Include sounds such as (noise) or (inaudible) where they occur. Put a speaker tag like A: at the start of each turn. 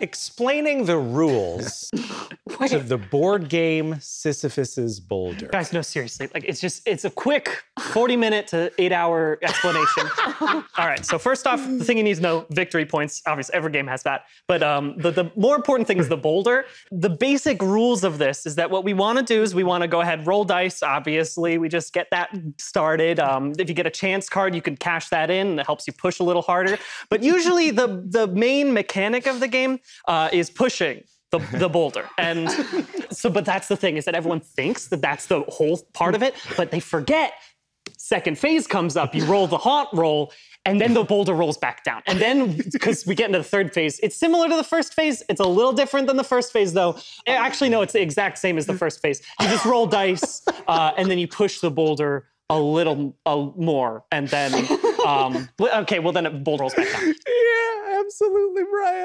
A: Explaining the rules (laughs) to the board game Sisyphus's Boulder.
B: Guys, no, seriously. Like, it's just, it's a quick 40 minute to eight hour explanation. (laughs) All right, so first off, the thing you need to know victory points. Obviously, every game has that. But um, the, the more important thing is the boulder. The basic rules of this is that what we want to do is we want to go ahead, roll dice, obviously. We just get that started. Um, if you get a chance card, you can cash that in, and it helps you push a little harder. But usually, the, the main mechanic of the game uh, is pushing the, the boulder. And so, but that's the thing is that everyone thinks that that's the whole part of it, but they forget. Second phase comes up, you roll the haunt roll, and then the boulder rolls back down. And then, because we get into the third phase, it's similar to the first phase. It's a little different than the first phase, though. Actually, no, it's the exact same as the first phase. You just roll dice, uh, and then you push the boulder a little uh, more, and then, um, okay, well, then it boulder rolls back down.
A: Yeah, absolutely, Brian.